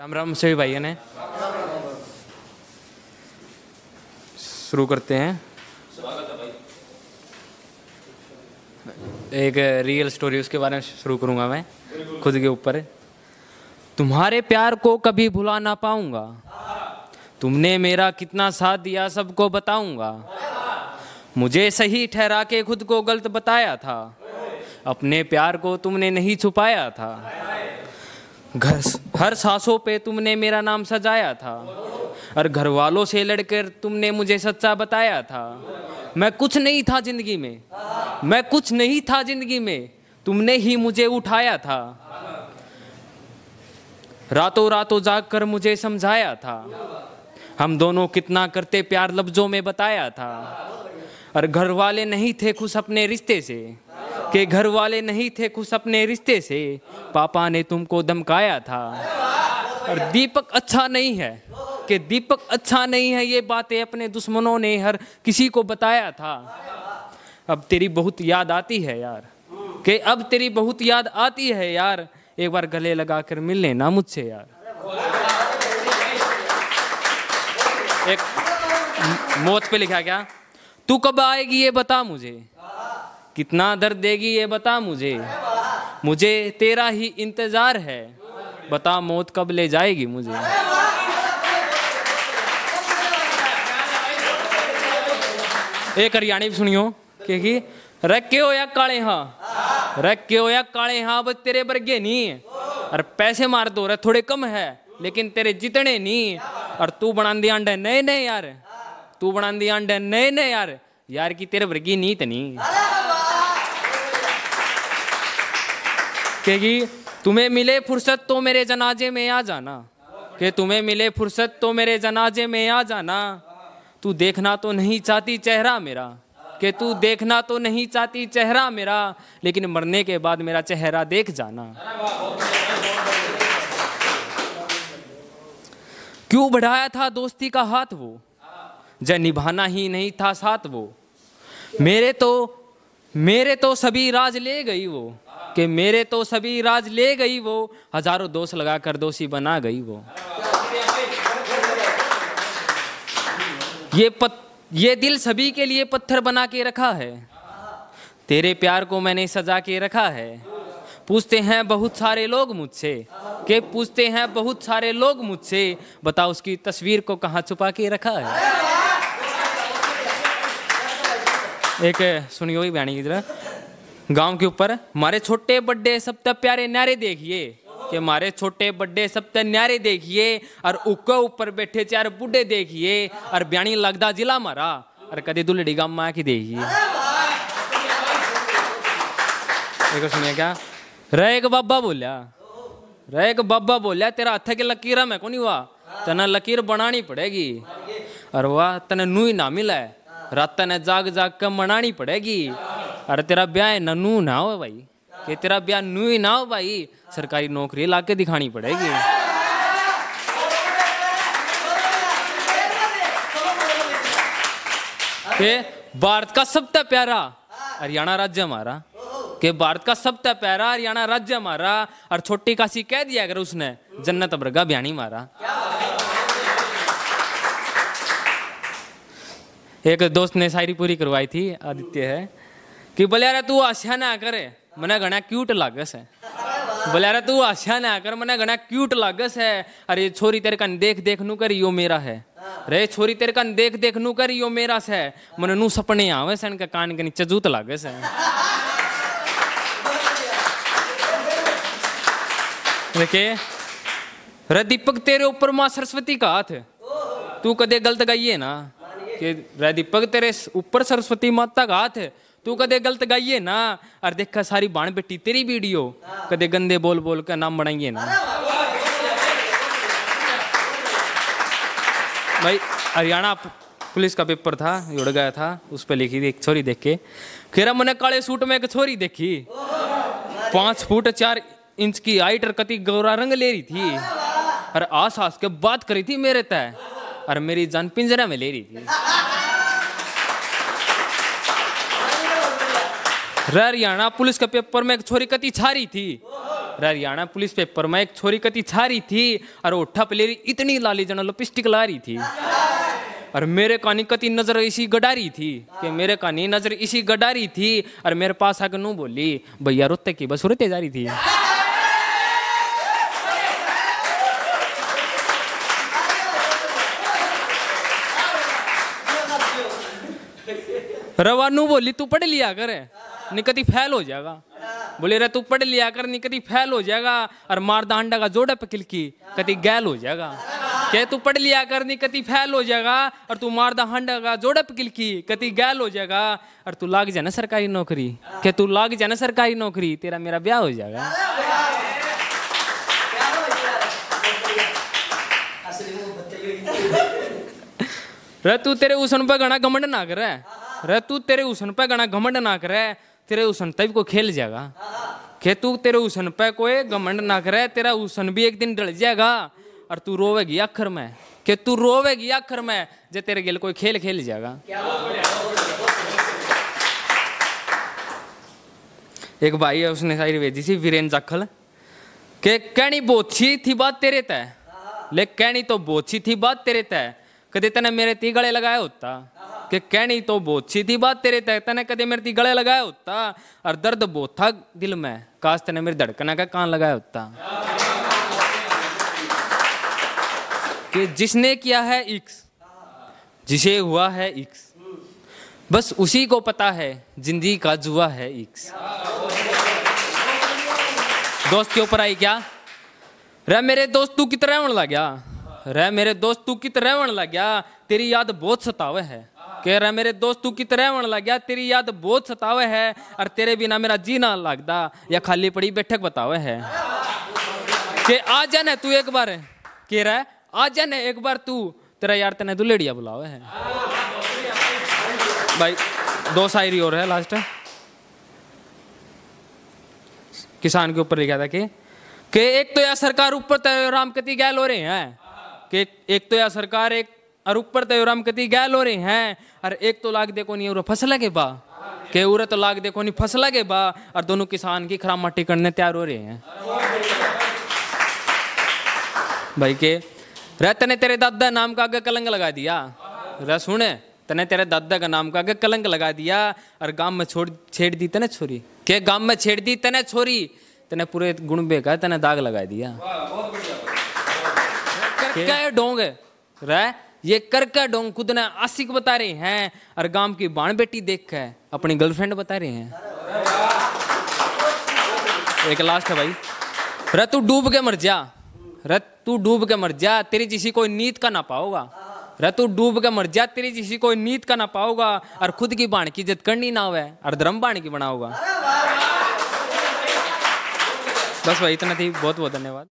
राम राम, सभी भाइयों ने। शुरू करते हैं। एक रियल स्टोरी उसके बारे में शुरू करूँगा मैं, खुद के ऊपर। तुम्हारे प्यार को कभी भुला ना पाऊँगा। तुमने मेरा कितना साथ दिया, सबको बताऊँगा। मुझे सही ठहरा के खुद को गलत बताया था। अपने प्यार को तुमने नहीं छुपाया था। घर हर सांसों पे तुमने मेरा नाम सजाया था, और घर वालों से लड़कर तुमने मुझे सच्चा बताया था। मैं कुछ नहीं था ज़िंदगी में, मैं कुछ नहीं था ज़िंदगी में, तुमने ही मुझे उठाया था। रातों रातों जाग कर मुझे समझाया था, हम दोनों कितना करते प्यार लफ्जों में बताया था, और घर वाले नहीं थे खुश अपने रिश्ते से। कि घर वाले नहीं थे खुश अपने रिश्ते से। पापा ने तुमको धमकाया था। और दीपक अच्छा नहीं है। कि दीपक अच्छा नहीं है, ये बातें अपने दुश्मनों ने हर किसी को बताया था। अब तेरी बहुत याद आती है यार। कि अब तेरी बहुत याद आती है यार। एक बार गले लगा कर मिल लेना मुझसे यार। एक मौत पे लिखा क्या? तू कब आएगी ये बता मुझे। कितना दर्द देगी ये बता मुझे। मुझे तेरा ही इंतज़ार है। बता मौत कब ले जाएगी मुझे। एक हरियाणी भी सुनियो क्योंकि रखे हो या काले हाँ। रखे हो या काले हाँ बस तेरे वर्गे नहीं और पैसे मार दो रहे, थोड़े कम है, लेकिन तेरे जितने नहीं और तू बना दी अंडे नए नए यार। तू बना दी अंडे नए नए यार। यार की तेरे वर्गी नीत नहीं क्योंकि तुम्हें मिले फुर्सत तो मेरे जनाजे में आ जाना। कि तुम्हें मिले फुर्सत तो मेरे जनाजे में आ जाना। तू देखना तो नहीं चाहती चेहरा मेरा। कि तू देखना तो नहीं चाहती चेहरा मेरा, लेकिन मरने के बाद मेरा चेहरा देख जाना। क्यों बढ़ाया था दोस्ती का हाथ वो? जब निभाना ही नहीं था साथ वो। मेरे तो मेरे तो सभी राज ले गई वो। कि मेरे तो सभी राज ले गई वो हज़ारों दोष लगाकर दोषी बना गई वो। ये पत, ये दिल सभी के लिए पत्थर बना के रखा है। तेरे प्यार को मैंने सजा के रखा है। पूछते हैं बहुत सारे लोग मुझसे के पूछते हैं बहुत सारे लोग मुझसे बता उसकी तस्वीर को कहाँ छुपा के रखा है। एक सुनियो ही बयानी की तरह गाँव के ऊपर हमारे छोटे बड्डे सब तक प्यारे न्यारे देखिए। कि हमारे छोटे बड्डे सब तक न्यारे देखिए। और उक्का ऊपर बैठे चार बुढ़े देखिए। और ब्याणी लगदा जिला मारा। और कदे दुलड़ी गाँव में की देखिए। देखो, सुनिए क्या? रे एक बाबा बोलिया, रे एक बाबा बोलिया, तेरा हथ के लकीर में कौन हुआ? तना लकीर बनानी पड़ेगी। और वाह तने नू ही ना मिला। है रात ने जाग जाग कर मनानी पड़ेगी। अरे तेरा ब्याह ननू ना हो भाई। कि तेरा ब्याह नू ही ना हो भाई, सरकारी नौकरी ला के दिखानी पड़ेगी। कि भारत का सबसे प्यारा हरियाणा राज्य हमारा। कि भारत का सबसे प्यारा हरियाणा राज्य हमारा। और छोटी काशी कह दिया अगर उसने, जन्नत बरगा बयानी मारा। एक दोस्त ने शायरी पूरी करवाई थी, आदित्य है। कि बोले यार तू आशा ना करे मने घना क्यूट लागस है बोले यार तू आशा ना कर मने घना क्यूट लागस है अरे छोरी तेरे कन देख देख नू कर यो मेरा है रे छोरी तेरे कन देख देख नू कर यो मेरा से मन नू सपने आवे सन का कान के नीचे जूत लागस है देखे रे दीपक तेरे ऊपर माँ सरस्वती का हाथ है तू कदे गलत गाइए ना कि रे दीपक तेरे ऊपर सरस्वती माता का हाथ है तू कदे गलत गाइए ना। और देखा सारी बाण बेटी तेरी वीडियो। कदे गंदे बोल बोल का नाम बनाइए ना। भाई, हरियाणा पुलिस का पेपर था जुड़ गया था, उस पर लिखी थी एक छोरी देख के। फिर मैंने काले सूट में एक छोरी देखी। पाँच फुट चार इंच की हाइट और कति गोरा रंग ले रही थी। और आस आस के बात करी थी मेरे तय। और मेरी जान पिंजरा में ले रही थी। हरियाणा पुलिस के पेपर में एक छोरी कति छारी थी। हरियाणा पुलिस पेपर में एक छोरी कति छारी थी और ले रही इतनी लाली जना लिपस्टिक ला रही थी। और मेरे कानी कति नज़र इसी गडारी थी कि मेरे कानी नज़र इसी गडारी थी और मेरे पास आकर नू बोली, भैया, रोते की बस, रोते जा रही थी। रवानू बोली, तू पढ़ लिया कर। निकती फैल हो जाएगा। बोले, रे, तू पढ़ लिया कर, निकती फैल हो जाएगा और मार दांडा का जोड़ा पे किलकी, कति गैल हो जाएगा। क्या तू पढ़ लिया कर, निकती फैल हो जाएगा और तू मार दा हांडा का जोड़ा पे किलकी, कति गैल हो जाएगा और तू लाग जाना सरकारी नौकरी। क्या तू लाग जाना सरकारी नौकरी, तेरा मेरा ब्याह हो जाएगा। रे, तू तेरे उसन पर गणा घमंड ना करे। रे, तू तेरे उसन पर गणा घमंड ना करे। तेरे उसन तब को खेल जाएगा? के तू तेरे उसन पे कोई घमंड ना करे, तेरा उसन भी एक दिन डल जाएगा और तू रोवेगी आखिर में। के तू रोवेगी आखिर में जे तेरे गिल कोई खेल खेल जाएगा। एक भाई है, उसने शायरी भेजी थी वीरेन जाखल, के कहनी सी थी बात तेरे तय ले कहनी तो सी थी बात तेरे तय कदे तेने मेरे ती गले लगाया होता? कि कहनी तो बहुत सी थी बात, तेरे तय तने कदे मेरे गले लगाया होता, और दर्द बहुत था दिल में। काश तने मेरी धड़कना का कान लगाया होता। कि जिसने किया है इक्स जिसे हुआ है इक्स बस उसी को पता है, ज़िंदगी का जुआ है इक्स दोस्त के ऊपर आई क्या? रे मेरे दोस्त, तू कित रहन लग गया रे मेरे दोस्त, तू कित रहन लग गया तेरी याद बहुत सतावे है। कह रहा मेरे दोस्त, तू कित रहन लग गया तेरी याद बहुत सतावे है और तेरे बिना मेरा जीना लगदा। या खाली पड़ी बैठक बतावे है? के आ जाने तू एक बार, कह रहा है, आ जाने एक बार तू। तेरा यार तेने दुलेड़िया बुलावे है। भाई, दो शायरी और है लास्ट किसान के ऊपर लिखा था कि कि एक तो या सरकार ऊपर राम कति गैल हो रहे हैं। कि एक तो या सरकार एक और ऊपर तय राम कति गैल हो रहे हैं। और एक तो लाग देखो नहीं और फ़सल के बा। के उरे तो लाग देखो नहीं फ़सल के बा। और दोनों किसान की खराब मट्टी करने तैयार हो रहे हैं। भाई के रे तने तेरे दादा नाम का आगे कलंक लगा दिया। रे सुने तने तेरे दादा का नाम का आगे कलंक लगा दिया और गाँव में छोड़ छेड़ दी तने छोरी। के गाँव में छेड़ दी तने छोरी। तने पूरे गुण बेका तने दाग लगा दिया। क्या डोंग रे ये करके डोंग खुद ने आशिक बता रहे हैं, और गाँव की बाण बेटी देख के अपनी गर्लफ्रेंड बता रहे हैं। एक लास्ट है भाई। रे तू डूब के मर जा। रे तू डूब के मर जा, तेरी जिसी कोई नीत का ना पाओगा। रे तू डूब के मर जा, तेरी जिसी कोई नीत का ना पाओगा, और खुद की बाण की इज़्ज़त करनी ना हुए, और धर्म बाण की बनाओगा। बस भाई, इतना थी बहुत बहुत धन्यवाद।